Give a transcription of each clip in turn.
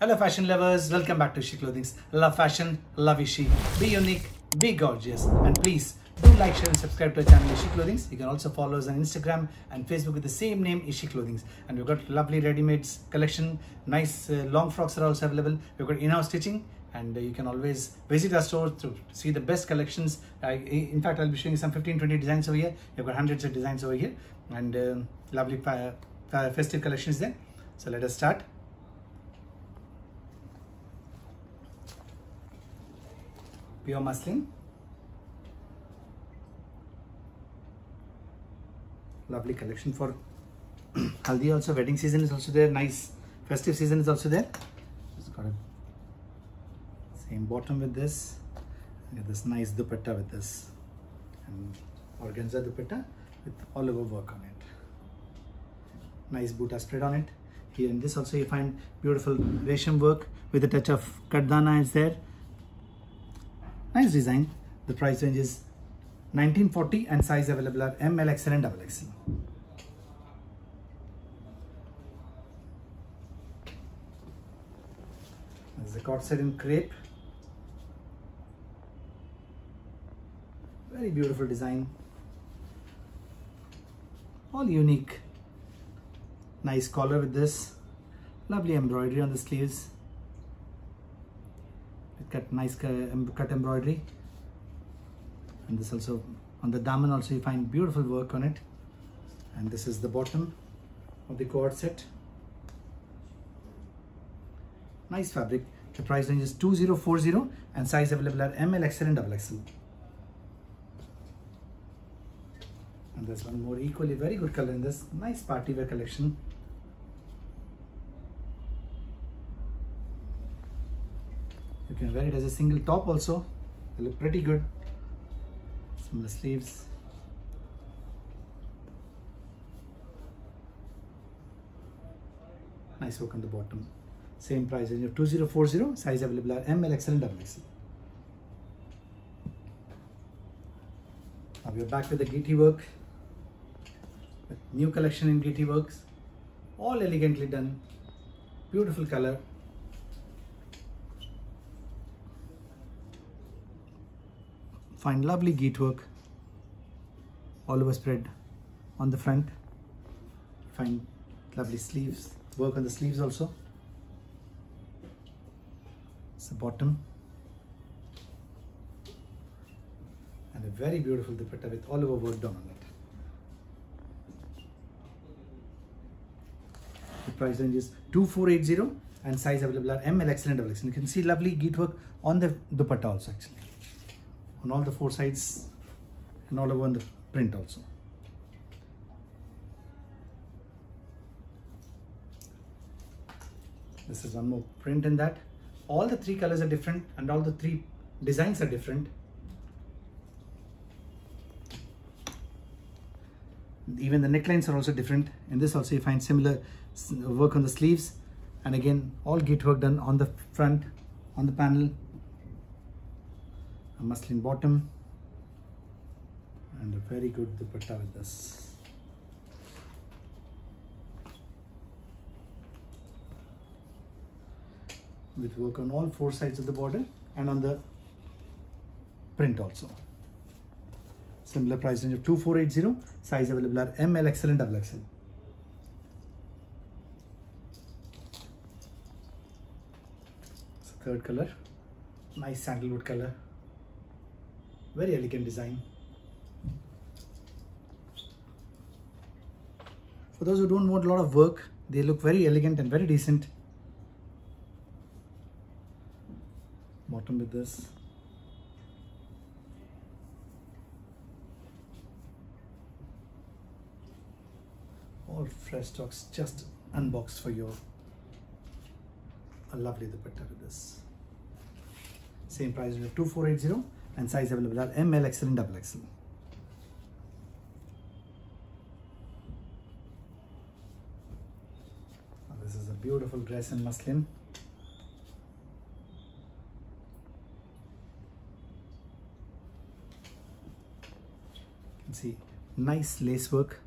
Hello fashion lovers, welcome back to Ishi Clothings. Love fashion, love Ishi. Be unique, be gorgeous and please do like, share and subscribe to our channel Ishi Clothings. You can also follow us on Instagram and Facebook with the same name Ishi Clothings. And we've got lovely ready-made collection, nice uh, long frocks are also available. We've got in-house stitching and uh, you can always visit our store to see the best collections. In fact, I'll be showing you some 15-20 designs over here. We've got hundreds of designs over here and uh, lovely festive collections there. So let us start. Pure muslin. Lovely collection for haldi also. Wedding season is also there. Nice. Festive season is also there. It's got a same bottom with this. Get this nice dupatta with this. And organza dupatta with all over work on it. Nice buta spread on it. Here in this also you find beautiful resham work with a touch of kardana is there Nice design. The price range is 1940 and size available are ML, XL and XXL. This is the cord set in crepe. Very beautiful design. All unique. Nice collar with this. Lovely embroidery on the sleeves cut nice cut embroidery. And this also on the daman also you find beautiful work on it. And this is the bottom of the cord set. Nice fabric. The price range is 2040 and size available are ml xl and double xl and there's one more equally very good color in this. Nice party wear collection you can wear it as a single top also. They look pretty good. Similar sleeves. Nice work on the bottom. Same price range of 2040 size available are ml xl and double now we are back with the gt work. New collection in gt works. All elegantly done. Beautiful color find lovely git work all over spread on the front. Find lovely sleeves work on the sleeves also. It's the bottom. And a very beautiful dupatta with all over work done on it. The price range is 2480 and size available are ML, XL and XL. You can see lovely git work on the dupatta also actually on all the four sides and all over the print also. This is one more print in that. All the three colors are different and all the three designs are different. Even the necklines are also different. In this also you find similar work on the sleeves and again all git work done on the front on the panel a muslin bottom and a very good dupatta with this. With work on all four sides of the border and on the print also. Similar price range of 2480 size available are ml xl and double xl third color nice sandalwood color very elegant design. For those who don't want a lot of work, they look very elegant and very decent. Bottom with this. All fresh stocks just unboxed for you. A lovely dupatta with this. Same price, 2480 and size available are ML, XL and double XL. This is a beautiful dress in muslin. See nice lace work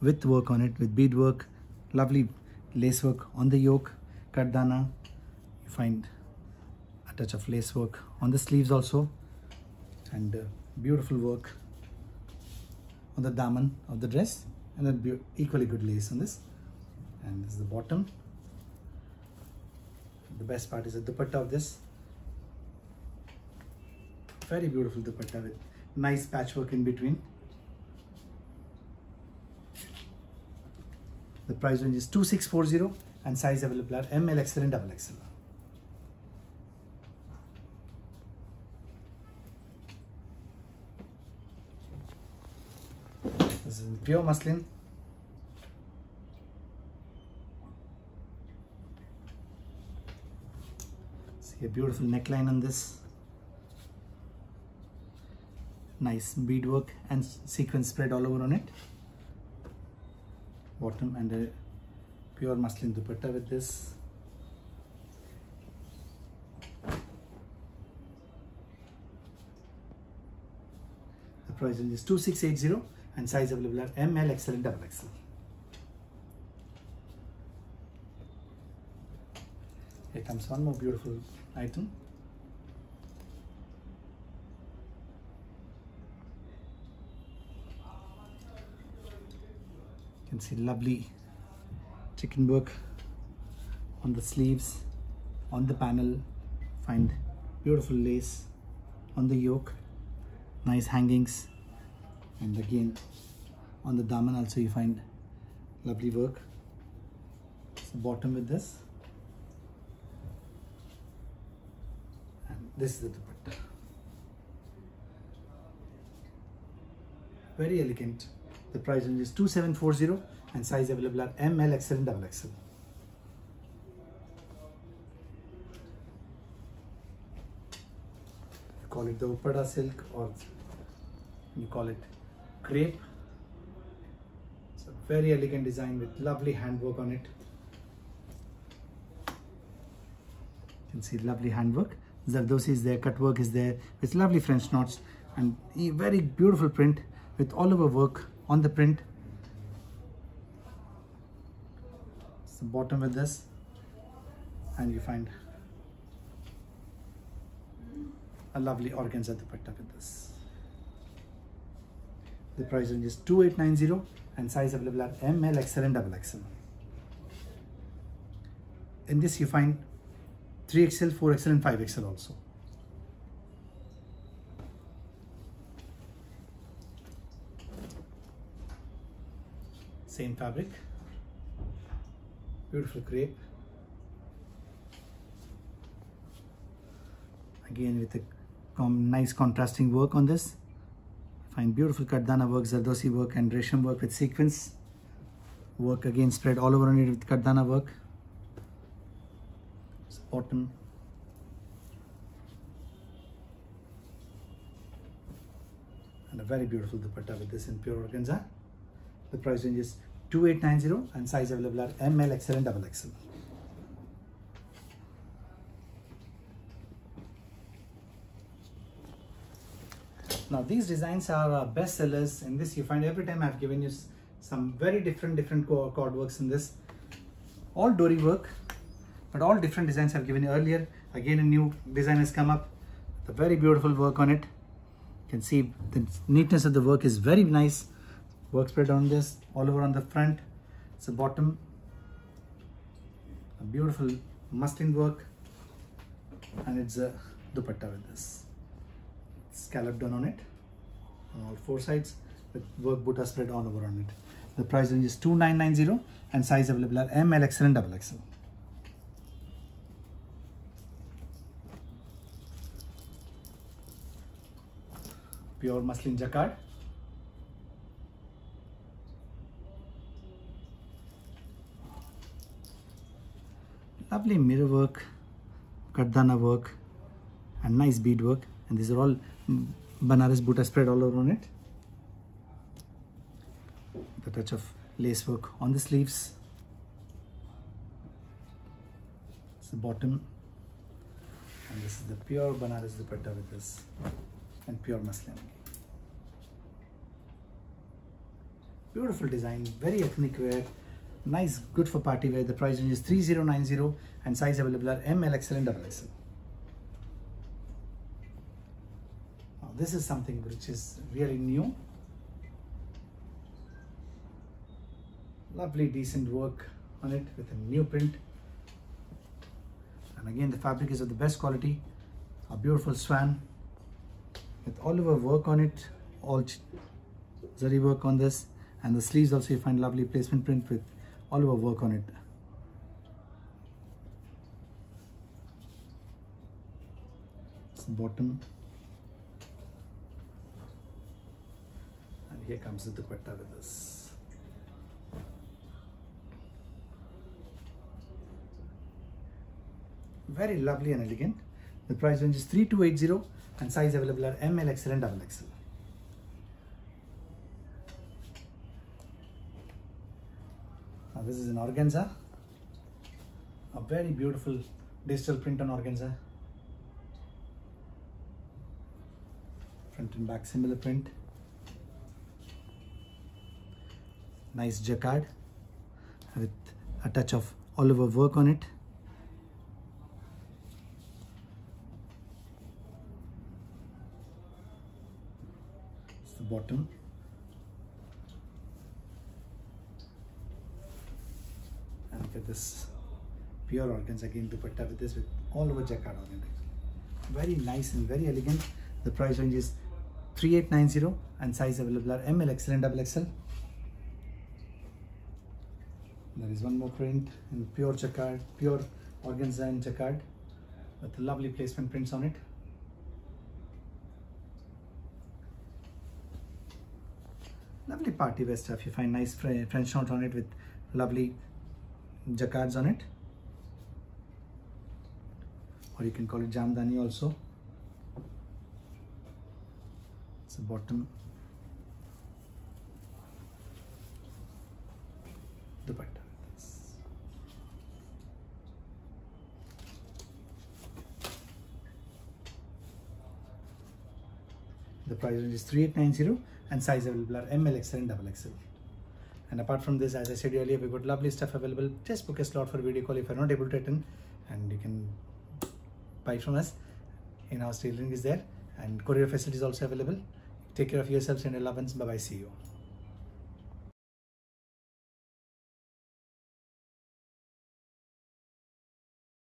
with work on it with bead work, lovely lace work on the yoke, kardana you find a touch of lace work on the sleeves also and uh, beautiful work on the daman of the dress and then equally good lace on this. And this is the bottom. The best part is the dupatta of this. Very beautiful dupatta with nice patchwork in between. The price range is 2640 and size available are ML, and double XL. Is pure muslin. See a beautiful neckline on this. Nice beadwork and sequence spread all over on it. Bottom and a pure muslin dupatta with this. The price is 2680 and size available ML, XL and double XL. Here comes one more beautiful item. You can see lovely chikan work on the sleeves, on the panel, find beautiful lace on the yoke, nice hangings and again on the daman also you find lovely work. Bottom with this and this is the dupatta. Very elegant. The price range is 2740 and size available are ML, XL and double XL. You call it the Uppada silk or you call it crepe. It's a very elegant design with lovely handwork on it. You can see lovely handwork. Zardosi is there, cut work is there with lovely French knots and a very beautiful print with all over work on the print the bottom with this and you find a lovely organza dupatta with this the price range is 2890 and size available are ML, XL and double XL in this you find 3XL, 4XL and 5XL also. Same fabric. Beautiful crepe. Again with a nice contrasting work on this find beautiful kardana work zardosi work and resham work with sequence. Work again spread all over on it with kardana work. It's bottom and a very beautiful dupatta with this in pure organza. The price range is 2890 and size available are ML, XL and double XL. Now these designs are uh, best sellers in this you find every time I've given you some very different different cord works in this. All dori work but all different designs I've given you earlier. Again a new design has come up. The very beautiful work on it. You can see the neatness of the work is very nice work spread on this all over on the front it's the bottom a beautiful muslin work and it's a dupatta with this scallop done on it on all four sides with work butta spread all over on it. The price range is 2990 and size available are M, L, XL and double XL pure muslin jacquard. Lovely mirror work, kardana work and nice bead work and these are all mm, Banaras Butta spread all over on it. The touch of lace work on the sleeves. It's the bottom and this is the pure Banaras dupatta with this and pure muslin. Beautiful design, very ethnic wear Nice, good for party wear. The price range is 3090 and size available are M, LXL and XXL. This is something which is really new. Lovely decent work on it with a new print. And again the fabric is of the best quality. A beautiful swan with all over work on it, all zari work on this and the sleeves also you find lovely placement print with all over work on it. It's bottom. Here comes the dupatta with this. Very lovely and elegant. The price range is 3280 and size available are M, L, XL and double XL. Now this is an organza, a very beautiful digital print on organza. Front and back similar print. Nice jacquard with a touch of all over work on it. It's the bottom. and look at this pure organza dupatta with this with all over jacquard on it very nice and very elegant the price range is 3890 and size available are ML, XL and double XL there is one more print in pure jacquard pure organza and jacquard with lovely placement prints on it. Lovely party wear stuff. You find nice french knot on it with lovely jacquards on it. Or you can call it jamdani also. It's the bottom. Dupatta the price range is 3890 and size available are ML, XL and double XL and apart from this as i said earlier we got lovely stuff available. Just book a slot for video call if you're not able to attend and you can buy from us. In-house tailoring is there and courier facilities also available. Take care of yourselves and your loved ones. Bye bye see you